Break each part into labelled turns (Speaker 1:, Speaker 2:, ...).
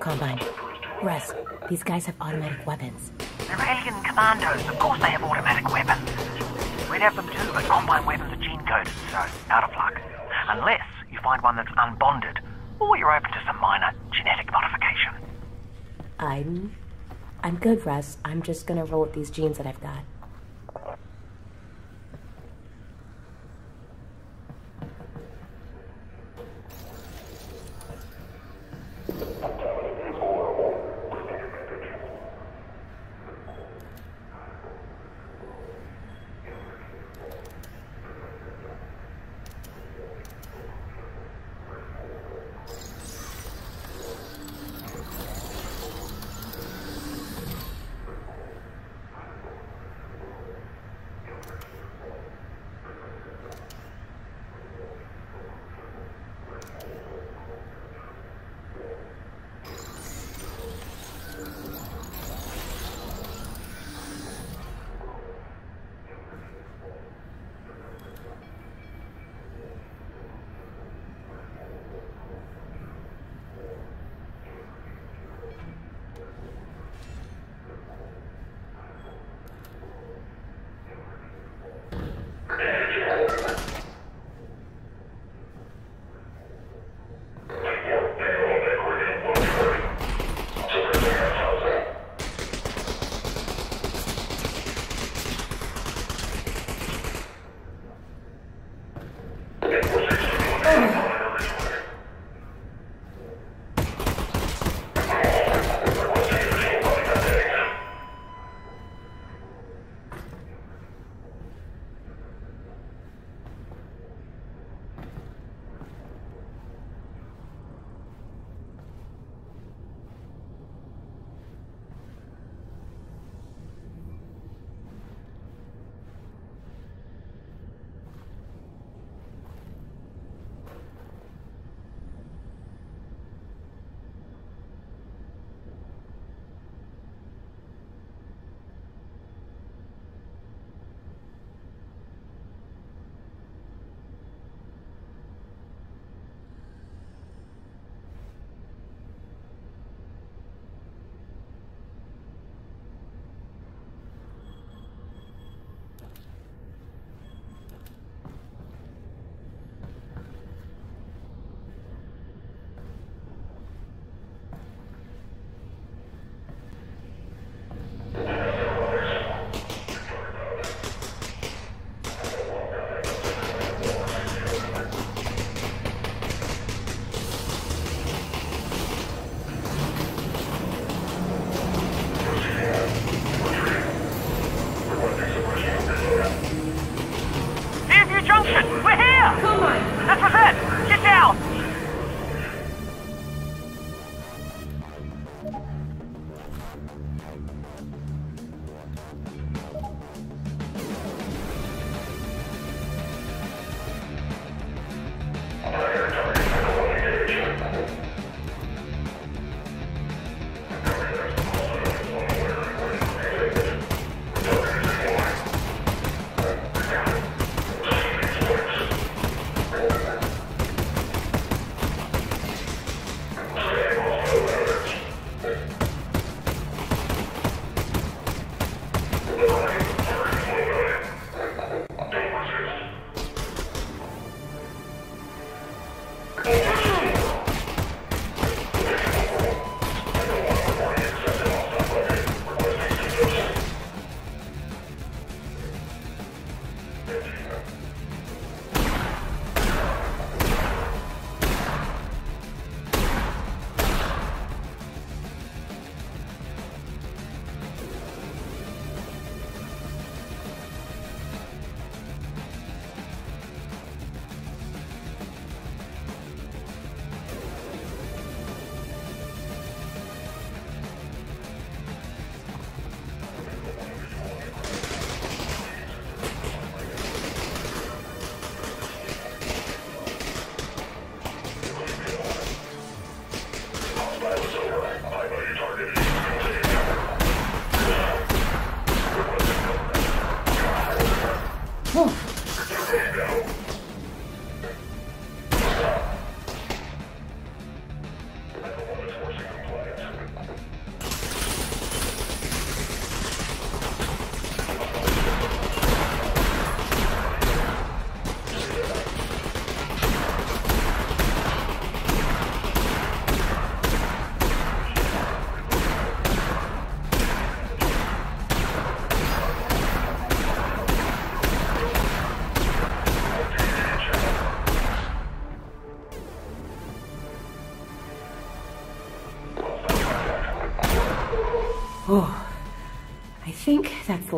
Speaker 1: Combine. Russ, these guys have automatic weapons.
Speaker 2: They're alien commandos. Of course they have automatic weapons. We'd have them too, but Combine weapons are gene-coded, so out of luck. Unless you find one that's unbonded, or you're open to some minor genetic modification.
Speaker 1: I'm. I'm good, Russ. I'm just gonna roll with these genes that I've got.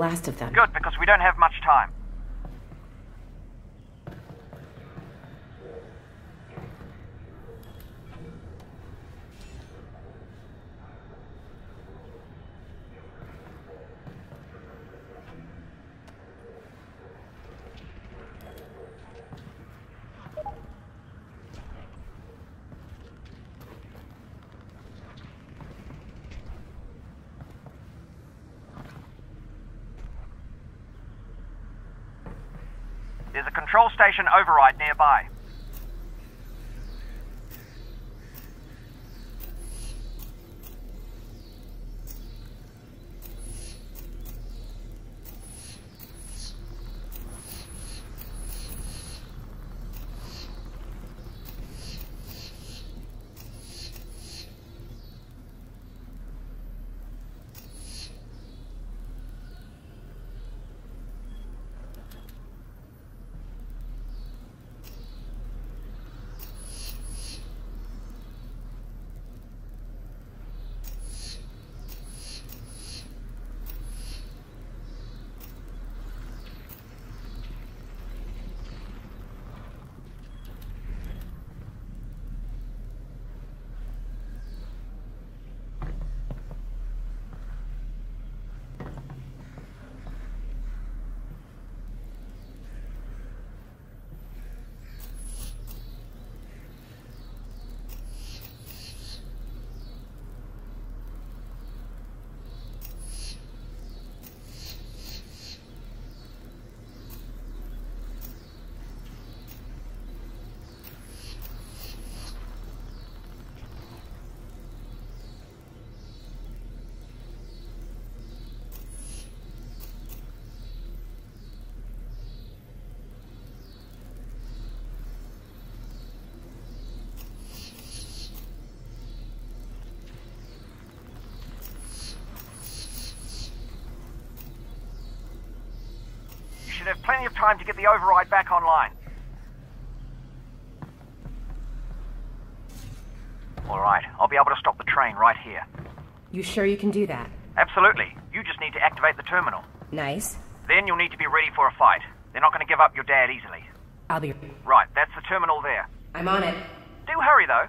Speaker 1: Last of them.
Speaker 2: Good, because we don't have control station override nearby. Should have plenty of time to get the override back online. Alright, I'll be able to stop the train right here.
Speaker 1: You sure you can do that?
Speaker 2: Absolutely. You just need to activate the terminal.
Speaker 1: Nice.
Speaker 2: Then you'll need to be ready for a fight. They're not going to give up your dad easily.
Speaker 1: I'll be.
Speaker 2: Right, that's the terminal there.
Speaker 1: I'm on it.
Speaker 2: Do hurry though.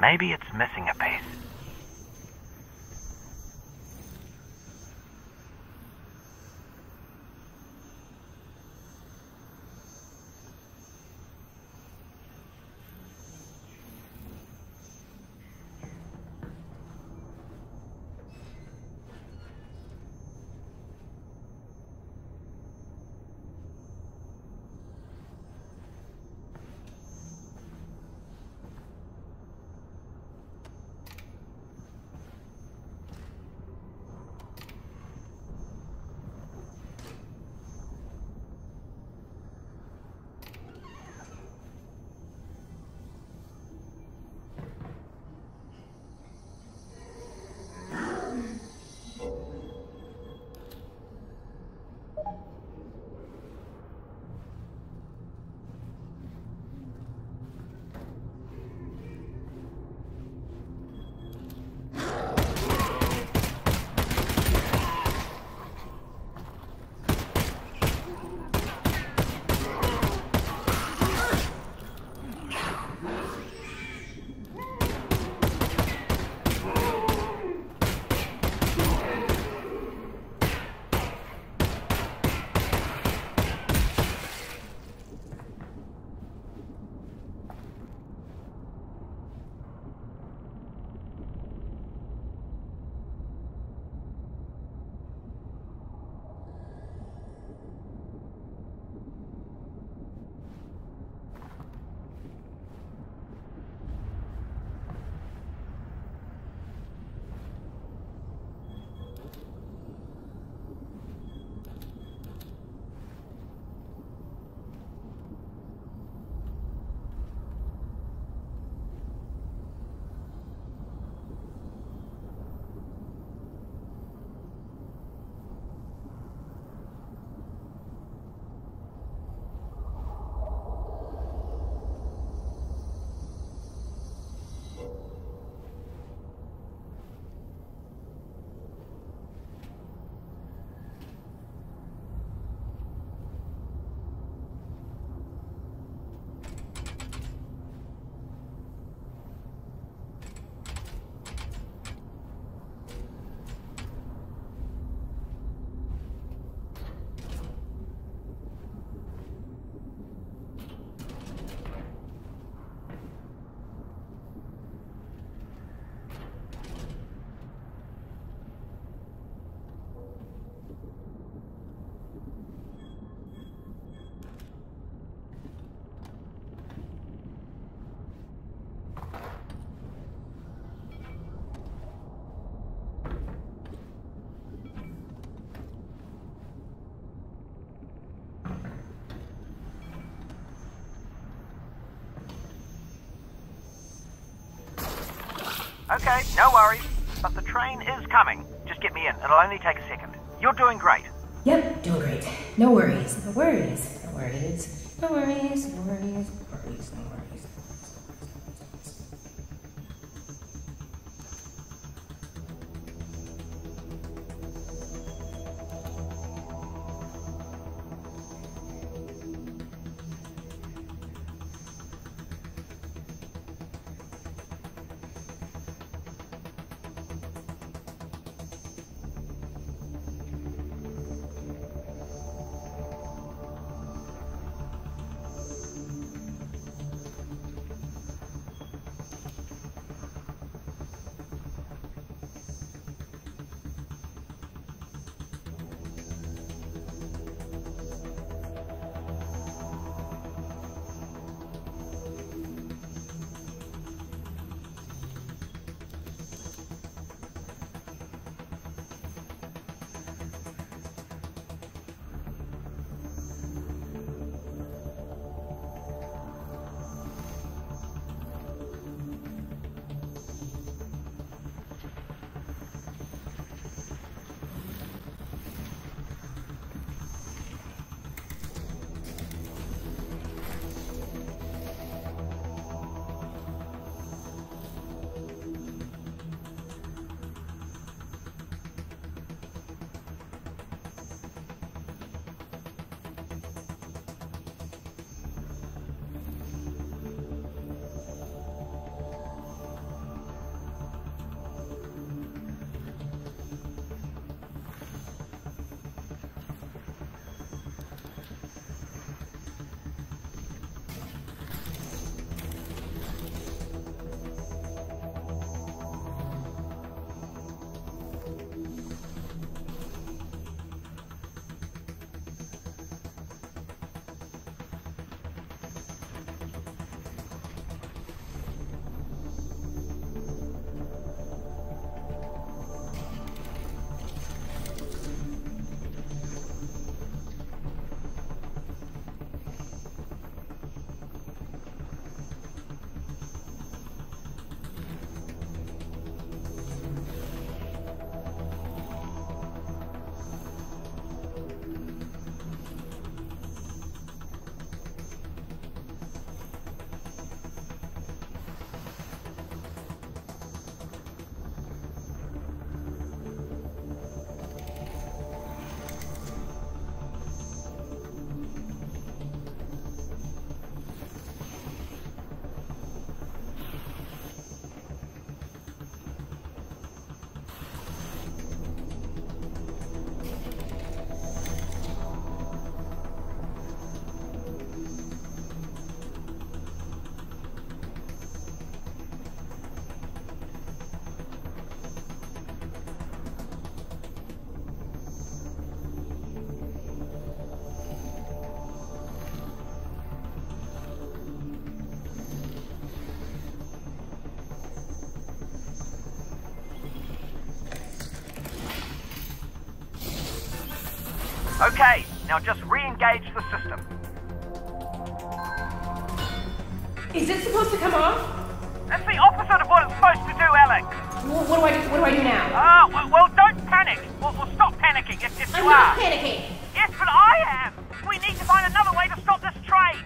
Speaker 2: Maybe it's missing a piece. Okay, no worries. But the train is coming. Just get me in. It'll only take a second. You're doing great.
Speaker 1: Yep, doing great. No worries. No worries. No worries. No worries. No worries. No worries. No worries.
Speaker 2: Okay, now just re-engage the system.
Speaker 1: Is it supposed to come off?
Speaker 2: That's the opposite of what it's supposed to do, Alyx.
Speaker 1: Wh- What do I do? What do I do now?
Speaker 2: Ah, well, well, don't panic. Well, well, stop panicking if, if you
Speaker 1: I'm
Speaker 2: are.
Speaker 1: not panicking.
Speaker 2: Yes, but I am. We need to find another way to stop this train.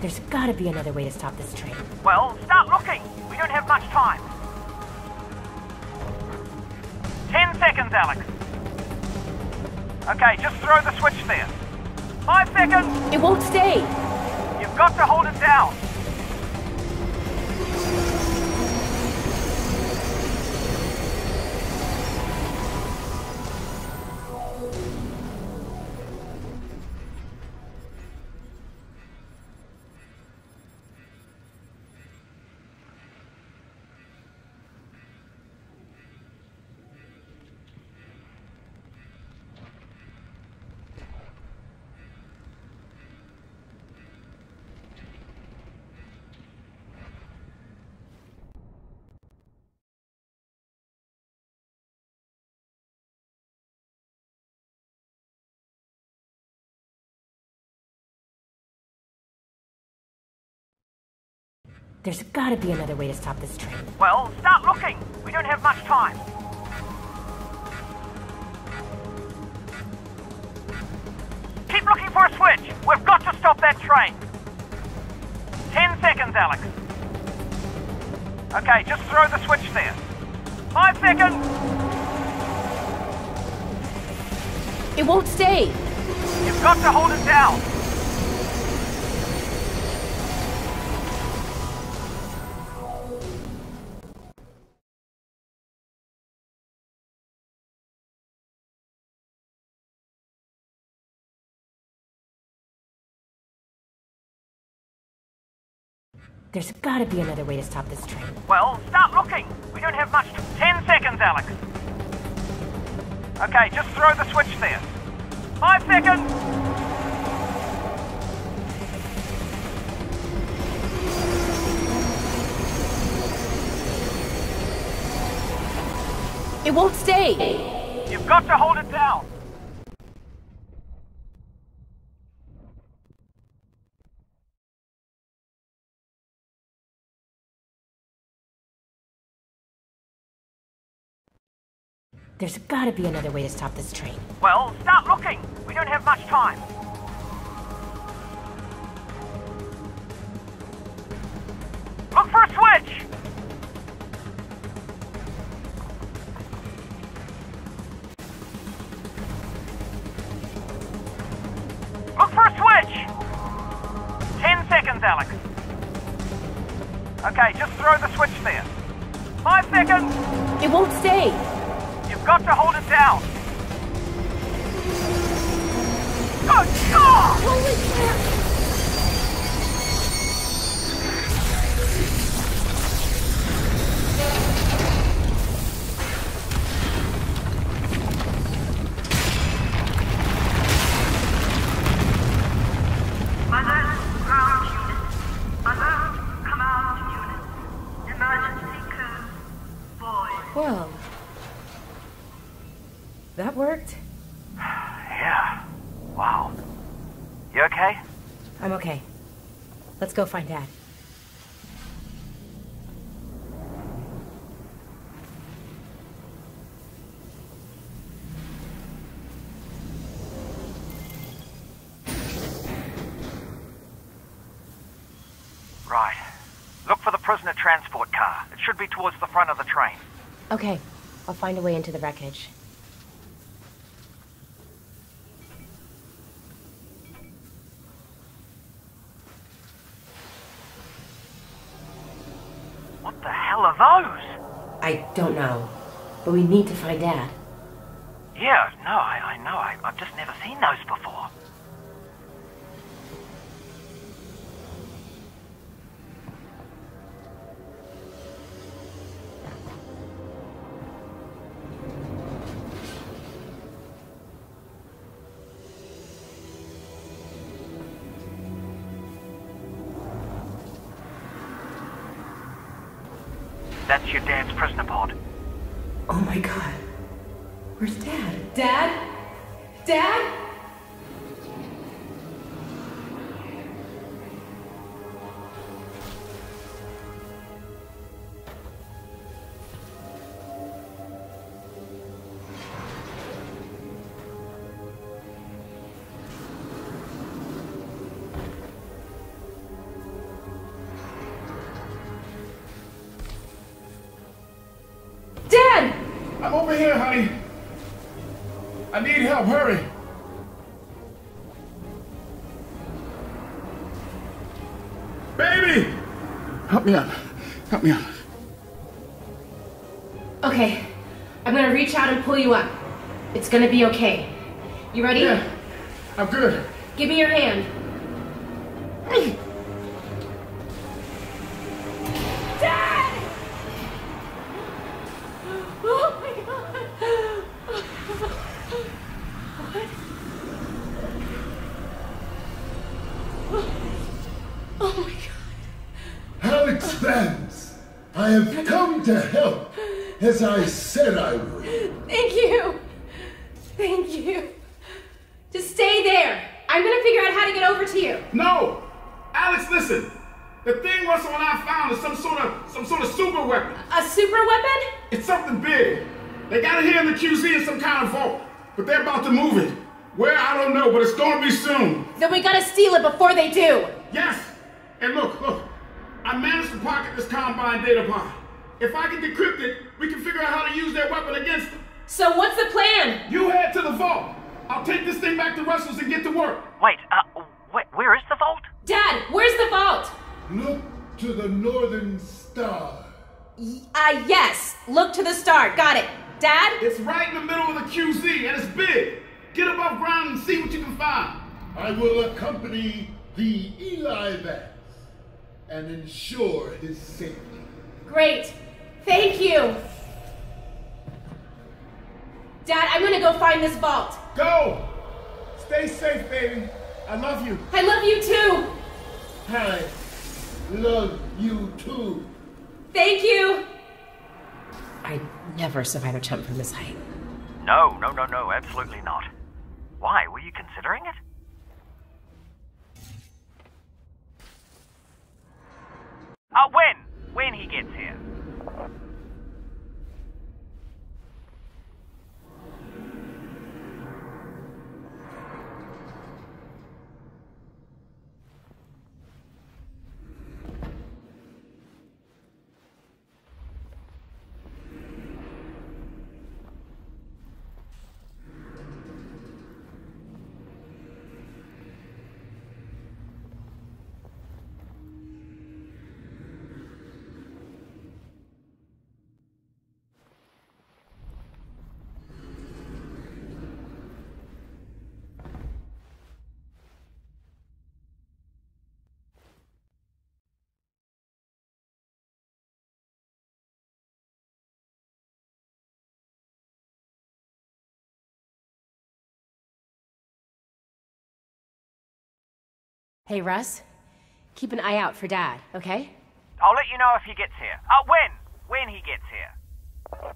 Speaker 1: There's got to be another way to stop this train.
Speaker 2: Well, seconds, Alyx. Okay, just throw the switch there. Five seconds.
Speaker 1: It won't stay.
Speaker 2: You've got to hold it down.
Speaker 1: There's gotta be another way to stop this train.
Speaker 2: Well, start looking! We don't have much time! Keep looking for a switch! We've got to stop that train! Ten seconds, Alyx. Okay, just throw the switch there. Five seconds!
Speaker 1: It won't stay!
Speaker 2: You've got to hold it down!
Speaker 1: There's gotta be another way to stop this train.
Speaker 2: Well, start looking. We don't have much. Ten seconds, Alyx. Okay, just throw the switch there. Five seconds!
Speaker 1: It won't stay.
Speaker 2: You've got to hold it down.
Speaker 1: There's gotta be another way to stop this train.
Speaker 2: Well, start looking. We don't have much time. Look for a switch! Look for a switch! Ten seconds, Alyx. Okay, just throw the switch there. Five seconds!
Speaker 1: It won't stay.
Speaker 2: Got to hold it down. Good God!
Speaker 1: Holy crap! Go find Dad.
Speaker 2: Right. Look for the prisoner transport car. It should be towards the front of the train.
Speaker 1: Okay, I'll find a way into the wreckage.
Speaker 2: What the hell are those?
Speaker 1: I don't know, but we need to find Dad.
Speaker 2: Yeah, no, I, I know. I, I've just never seen those before. Your dad's prisoner pod.
Speaker 1: Oh my god. Where's Dad? Dad? Dad? Dad!
Speaker 3: Help me up. Help me up.
Speaker 1: Okay, I'm gonna reach out and pull you up. It's gonna be okay. You ready?
Speaker 3: Yeah, I'm good.
Speaker 1: Give me your hand.
Speaker 3: Gonna be soon.
Speaker 1: Then we gotta steal it before they do.
Speaker 3: Yes! And look, look, I managed to pocket this Combine data pod. If I can decrypt it, we can figure out how to use their weapon against them.
Speaker 1: So what's the plan?
Speaker 3: You head to the vault. I'll take this thing back to Russell's and get to work.
Speaker 2: Wait, uh, wh- where is the vault?
Speaker 1: Dad, where's the vault?
Speaker 4: Look to the northern star.
Speaker 1: Uh, yes. Look to the star. Got it. Dad?
Speaker 3: It's right in the middle of the QZ, and it's big. Get above ground and see what you can find.
Speaker 4: I will accompany the Eli Vance and ensure his safety.
Speaker 1: Great. Thank you. Dad, I'm gonna go find this vault.
Speaker 3: Go! Stay safe, baby. I love you.
Speaker 1: I love you too.
Speaker 4: I love you too.
Speaker 1: Thank you. I'd never survive a jump from this height.
Speaker 2: No, no, no, no, absolutely not. Why? Were you considering it? Uh, when? When he gets here.
Speaker 1: Hey, Russ. Keep an eye out for Dad, okay?
Speaker 2: I'll let you know if he gets here. Uh, when? When he gets here.